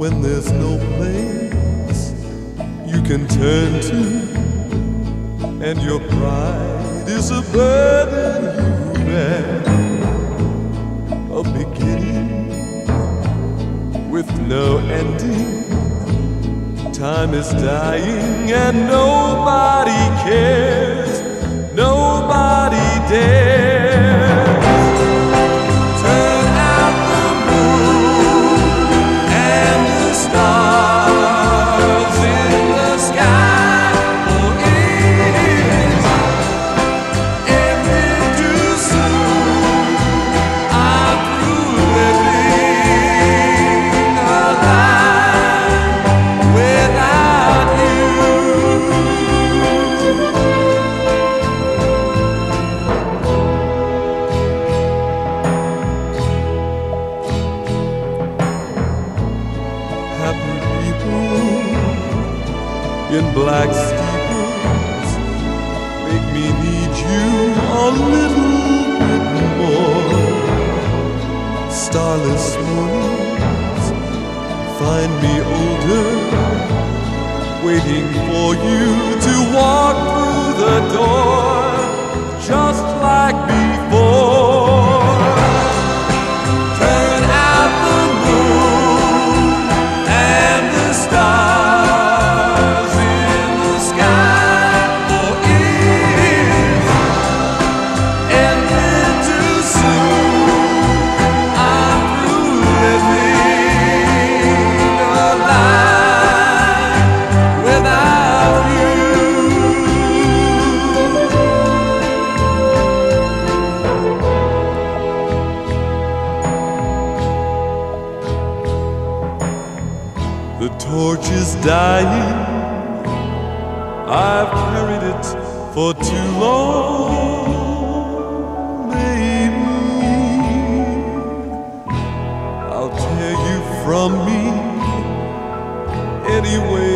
when there's no place you can turn to, and your pride is a burden you bear. A beginning with no ending. Time is dying and nobody in black steeples make me need you a little bit more. Starless mornings find me older, waiting for you to walk through the door, The torch is dying. I've carried it for too long. Maybe I'll tear you from me anyway.